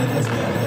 man. That's bad.